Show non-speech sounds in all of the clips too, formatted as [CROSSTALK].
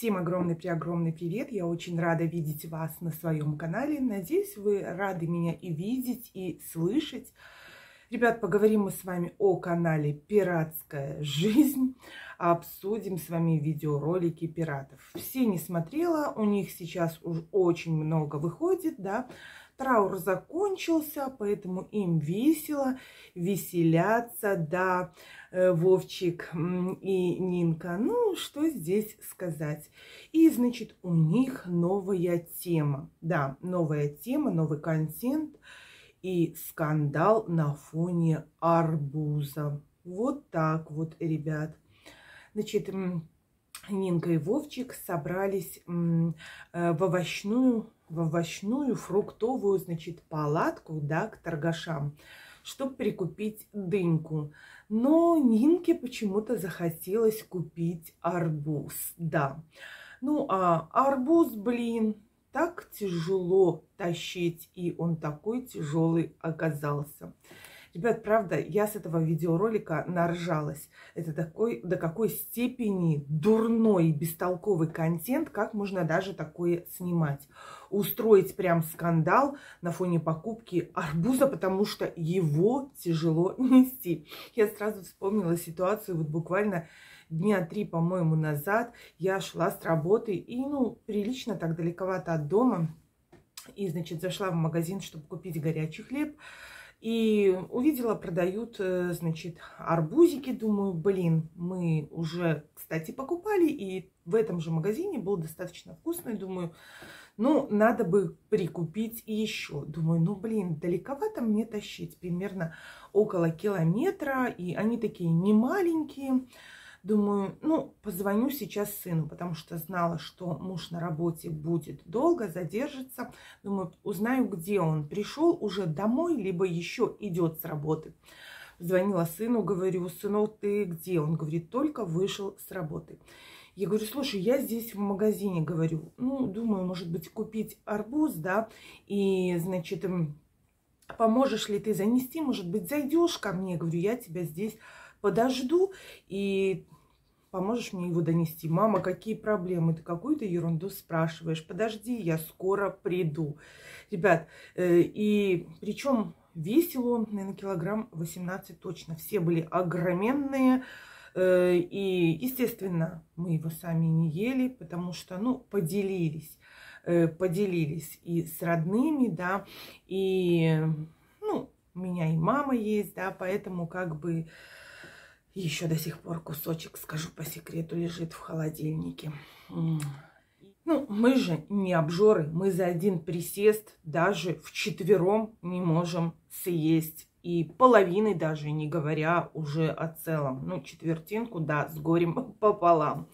Всем огромный-преогромный привет! Я очень рада видеть вас на своем канале. Надеюсь, вы рады меня и видеть, и слышать. Ребят, поговорим мы с вами о канале «Пиратская жизнь». Обсудим с вами видеоролики пиратов. Все не смотрела, у них сейчас уже очень много выходит, да. Траур закончился, поэтому им весело, веселятся, да, э, Вовчик и Нинка. Ну, что здесь сказать. И, значит, у них новая тема. Да, новая тема, новый контент и скандал на фоне арбуза. Вот так вот, ребят. Значит, Нинка и Вовчик собрались э, в овощную в овощную, фруктовую, значит, палатку, да, к торгашам, чтобы прикупить дыньку. Но Нинке почему-то захотелось купить арбуз, да. Ну, а арбуз, блин, так тяжело тащить, и он такой тяжелый оказался. Ребят, правда, я с этого видеоролика наржалась. Это такой, до какой степени дурной, бестолковый контент, как можно даже такое снимать. Устроить прям скандал на фоне покупки арбуза, потому что его тяжело [LAUGHS] нести. Я сразу вспомнила ситуацию вот буквально дня три, по-моему, назад. Я шла с работы и, ну, прилично так далековато от дома. И, значит, зашла в магазин, чтобы купить горячий хлеб. И увидела, продают, э, значит, арбузики. Думаю, блин, мы уже, кстати, покупали. И в этом же магазине был достаточно вкусный. Думаю, ну, надо бы прикупить еще. Думаю, ну, блин, далековато мне тащить. Примерно около километра. И они такие не маленькие. Думаю, ну, позвоню сейчас сыну, потому что знала, что муж на работе будет долго, задержится. Думаю, узнаю, где он. Пришел уже домой, либо еще идет с работы. Звонила сыну, говорю, сынок, ты где? Он говорит, только вышел с работы. Я говорю, слушай, я здесь в магазине, говорю, ну, думаю, может быть, купить арбуз, да, и, значит, поможешь ли ты занести, может быть, зайдешь ко мне, говорю, я тебя здесь подожду и поможешь мне его донести. Мама, какие проблемы? Ты какую-то ерунду спрашиваешь. Подожди, я скоро приду. Ребят, э, и причем весил он, наверное, килограмм 18 точно. Все были огроменные. Э, и, естественно, мы его сами не ели, потому что, ну, поделились. Э, поделились и с родными, да, и, ну, у меня и мама есть, да, поэтому как бы еще до сих пор кусочек, скажу по секрету, лежит в холодильнике. Ну, мы же не обжоры, мы за один присест даже в четвером не можем съесть. И половины даже, не говоря уже о целом. Ну, четвертинку, да, с горем [LAUGHS] пополам.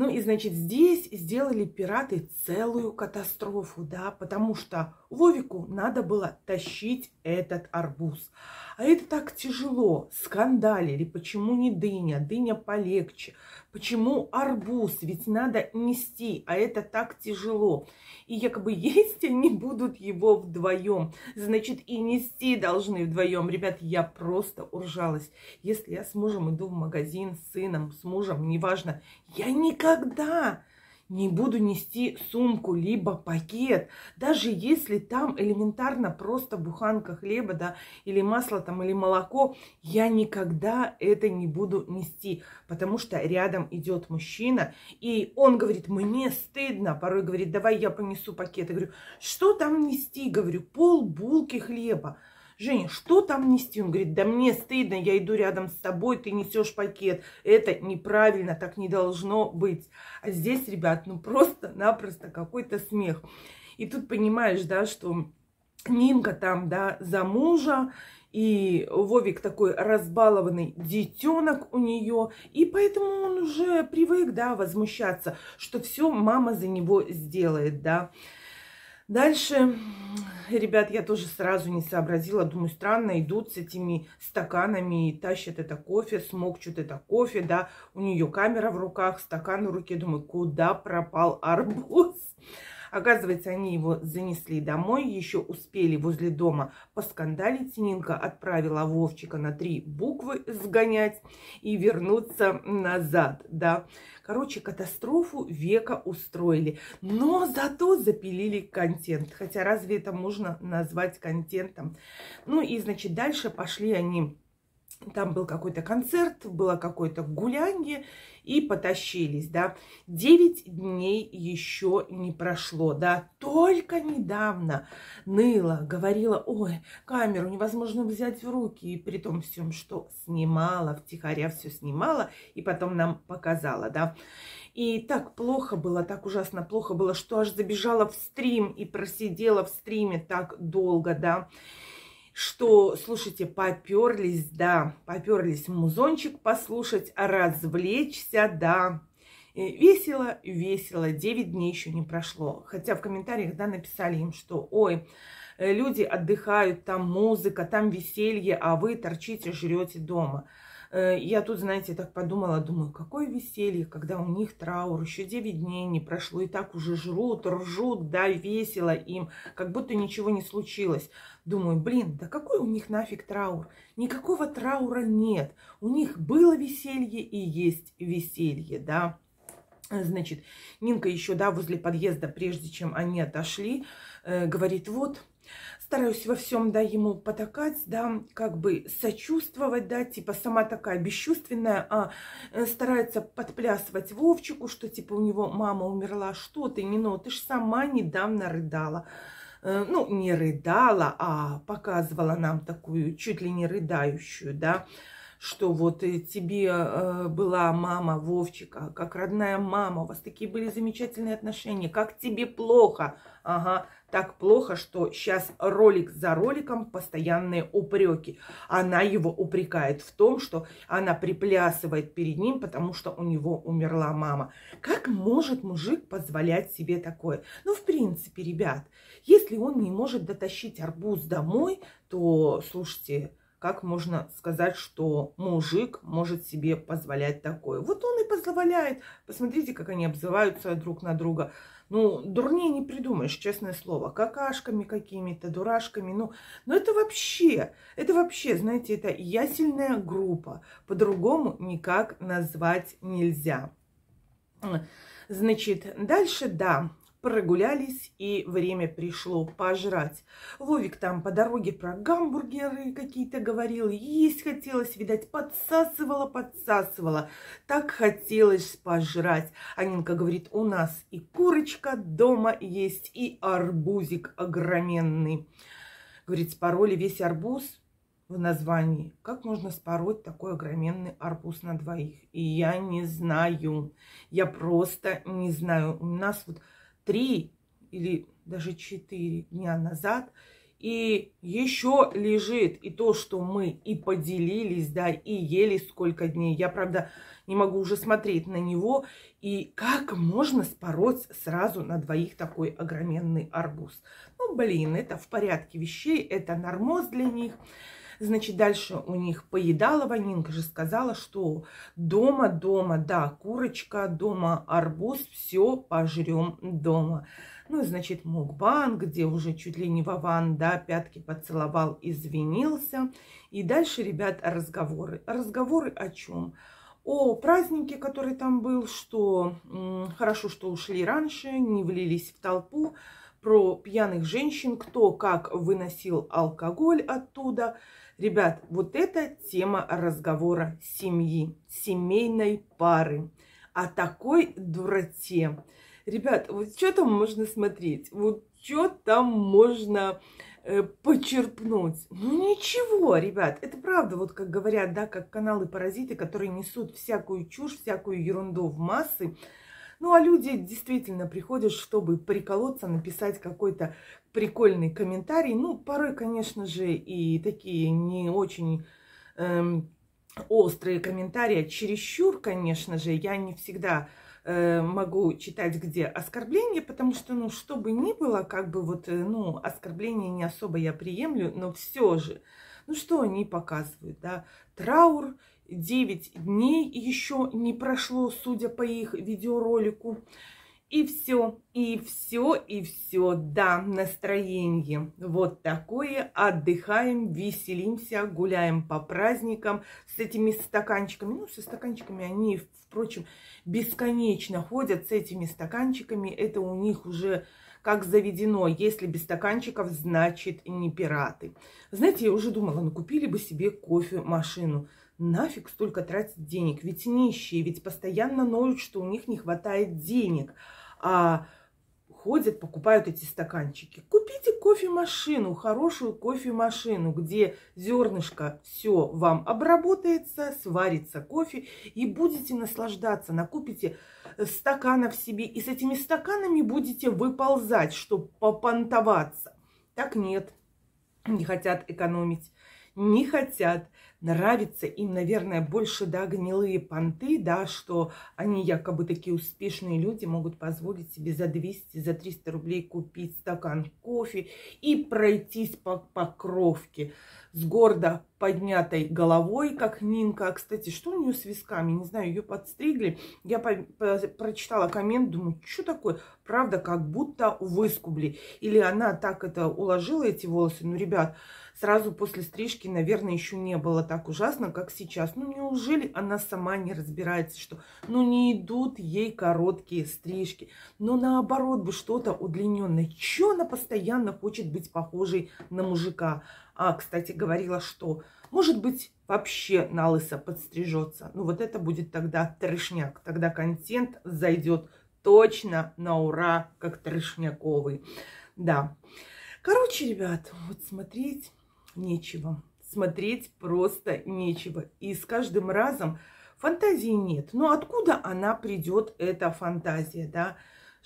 Ну и, значит, здесь сделали пираты целую катастрофу, да, потому что Вовику надо было тащить этот арбуз. А это так тяжело. Скандалили. Почему не дыня? Дыня полегче. Почему арбуз? Ведь надо нести, а это так тяжело. И якобы есть они будут его вдвоем. Значит, и нести должны вдвоем. Ребят, я просто уржалась. Если я с мужем иду в магазин с сыном, с мужем, неважно, я никогда не буду нести сумку, либо пакет, даже если там элементарно просто буханка хлеба, да, или масло там, или молоко, я никогда это не буду нести, потому что рядом идет мужчина, и он говорит, мне стыдно, порой говорит, давай я понесу пакет, я говорю, что там нести, говорю, пол булки хлеба, Женя, что там нести? Он говорит, да мне стыдно, я иду рядом с тобой, ты несешь пакет. Это неправильно, так не должно быть. А здесь, ребят, ну просто-напросто какой-то смех. И тут понимаешь, да, что Нинка там, да, за мужа, и Вовик такой разбалованный детенок у нее, и поэтому он уже привык, да, возмущаться, что все мама за него сделает, да. Дальше, ребят, я тоже сразу не сообразила. Думаю, странно, идут с этими стаканами и тащат это кофе, смокчут это кофе, да. У нее камера в руках, стакан в руке. Думаю, куда пропал арбуз? Оказывается, они его занесли домой, еще успели возле дома поскандалить. Нинка отправила Вовчика на три буквы сгонять и вернуться назад, да. Короче, катастрофу века устроили. Но зато запилили контент. Хотя разве это можно назвать контентом? Ну и, значит, дальше пошли они там был какой-то концерт, было какое-то гулянье, и потащились, да. Девять дней еще не прошло, да. Только недавно ныла, говорила, ой, камеру невозможно взять в руки, и при том всем, что снимала, втихаря все снимала, и потом нам показала, да. И так плохо было, так ужасно плохо было, что аж забежала в стрим и просидела в стриме так долго, да что, слушайте, поперлись, да, поперлись музончик послушать, развлечься, да. Весело, весело, 9 дней еще не прошло. Хотя в комментариях, да, написали им, что, ой, люди отдыхают, там музыка, там веселье, а вы торчите, жрете дома. Э, я тут, знаете, так подумала, думаю, какое веселье, когда у них траур, еще 9 дней не прошло, и так уже жрут, ржут, да, весело им, как будто ничего не случилось. Думаю, блин, да какой у них нафиг траур? Никакого траура нет. У них было веселье и есть веселье, да. Значит, Нинка еще, да, возле подъезда, прежде чем они отошли, э, говорит, вот, стараюсь во всем, да, ему потакать, да, как бы сочувствовать, да, типа сама такая бесчувственная, а э, старается подплясывать Вовчику, что типа у него мама умерла, что ты, не ну, ты ж сама недавно рыдала. Э, ну, не рыдала, а показывала нам такую чуть ли не рыдающую, да, что вот э, тебе э, была мама Вовчика, как родная мама, у вас такие были замечательные отношения, как тебе плохо, ага, так плохо, что сейчас ролик за роликом постоянные упреки. Она его упрекает в том, что она приплясывает перед ним, потому что у него умерла мама. Как может мужик позволять себе такое? Ну, в принципе, ребят, если он не может дотащить арбуз домой, то, слушайте, как можно сказать, что мужик может себе позволять такое? Вот он и позволяет. Посмотрите, как они обзываются друг на друга. Ну, дурнее не придумаешь, честное слово. Какашками какими-то, дурашками. Ну, ну это вообще, это вообще, знаете, это ясельная группа. По-другому никак назвать нельзя. Значит, дальше, да, прогулялись, и время пришло пожрать. Вовик там по дороге про гамбургеры какие-то говорил, есть хотелось, видать, подсасывала, подсасывала. Так хотелось пожрать. Анинка говорит, у нас и курочка дома есть, и арбузик огроменный. Говорит, спороли весь арбуз в названии. Как можно спороть такой огроменный арбуз на двоих? И я не знаю. Я просто не знаю. У нас вот три или даже четыре дня назад, и еще лежит и то, что мы и поделились, да, и ели сколько дней. Я, правда, не могу уже смотреть на него. И как можно спороть сразу на двоих такой огроменный арбуз? Ну, блин, это в порядке вещей, это нормоз для них. Значит, дальше у них поедала Ванинка же сказала, что дома, дома, да, курочка, дома арбуз, все пожрем дома. Ну, значит, мукбан, где уже чуть ли не Вован, да, пятки поцеловал, извинился. И дальше, ребят, разговоры. Разговоры о чем? О празднике, который там был, что хорошо, что ушли раньше, не влились в толпу, про пьяных женщин, кто как выносил алкоголь оттуда – Ребят, вот это тема разговора семьи, семейной пары. О такой дуроте. Ребят, вот что там можно смотреть? Вот что там можно э, почерпнуть? Ну ничего, ребят, это правда, вот как говорят, да, как каналы-паразиты, которые несут всякую чушь, всякую ерунду в массы. Ну, а люди действительно приходят, чтобы приколоться, написать какой-то прикольный комментарий. Ну, порой, конечно же, и такие не очень эм, острые комментарии. Чересчур, конечно же, я не всегда э, могу читать, где оскорбления, потому что, ну, что бы ни было, как бы вот, э, ну, оскорбления не особо я приемлю, но все же, ну, что они показывают, да, траур 9 дней еще не прошло, судя по их видеоролику. И все, и все, и все. Да, настроение вот такое. Отдыхаем, веселимся, гуляем по праздникам с этими стаканчиками. Ну, со стаканчиками они, впрочем, бесконечно ходят с этими стаканчиками. Это у них уже как заведено. Если без стаканчиков, значит не пираты. Знаете, я уже думала, ну купили бы себе кофемашину. Нафиг столько тратить денег? Ведь нищие, ведь постоянно ноют, что у них не хватает денег а ходят, покупают эти стаканчики. Купите кофемашину, хорошую кофемашину, где зернышко все вам обработается, сварится кофе, и будете наслаждаться. Накупите стаканов себе, и с этими стаканами будете выползать, чтобы попонтоваться. Так нет, не хотят экономить не хотят. Нравится им, наверное, больше, да, гнилые понты, да, что они якобы такие успешные люди могут позволить себе за 200, за 300 рублей купить стакан кофе и пройтись по покровке с гордо поднятой головой, как Нинка. Кстати, что у нее с висками? Не знаю, ее подстригли. Я по по прочитала коммент, думаю, что такое? Правда, как будто выскубли. Или она так это уложила, эти волосы. Ну, ребят, сразу после стрижки, наверное, еще не было так ужасно, как сейчас. Ну, неужели она сама не разбирается, что ну не идут ей короткие стрижки, но наоборот бы что-то удлиненное. Че она постоянно хочет быть похожей на мужика? А, кстати, говорила, что может быть вообще на лысо подстрижется. Ну вот это будет тогда трешняк. Тогда контент зайдет точно на ура, как трешняковый. Да. Короче, ребят, вот смотреть нечего. Смотреть просто нечего. И с каждым разом фантазии нет. Но откуда она придет, эта фантазия, да?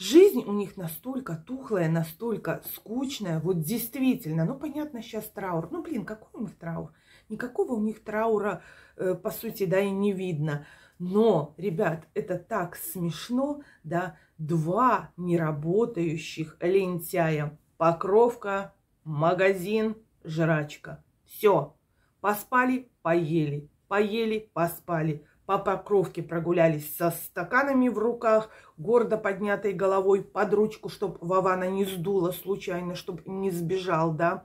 Жизнь у них настолько тухлая, настолько скучная. Вот действительно, ну понятно, сейчас траур. Ну блин, какой у них траур? Никакого у них траура, э, по сути, да, и не видно. Но, ребят, это так смешно, да, два неработающих лентяя. Покровка, магазин, жрачка. Все. Поспали, поели. Поели, поспали. По покровке прогулялись со стаканами в руках, гордо поднятой головой под ручку, чтобы Вована не сдула случайно, чтобы не сбежал, да.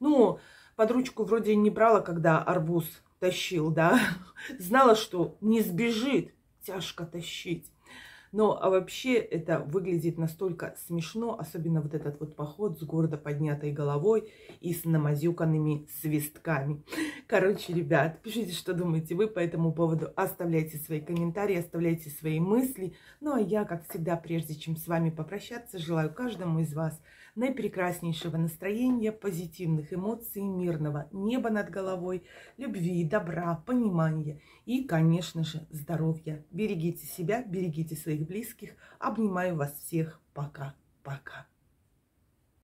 Ну, под ручку вроде не брала, когда арбуз тащил, да. [LAUGHS] Знала, что не сбежит, тяжко тащить. Но а вообще это выглядит настолько смешно, особенно вот этот вот поход с гордо поднятой головой и с намазюканными свистками. Короче, ребят, пишите, что думаете вы по этому поводу, оставляйте свои комментарии, оставляйте свои мысли. Ну а я, как всегда, прежде чем с вами попрощаться, желаю каждому из вас наипрекраснейшего настроения, позитивных эмоций, мирного неба над головой, любви, добра, понимания и, конечно же, здоровья. Берегите себя, берегите своих близких. Обнимаю вас всех. Пока-пока.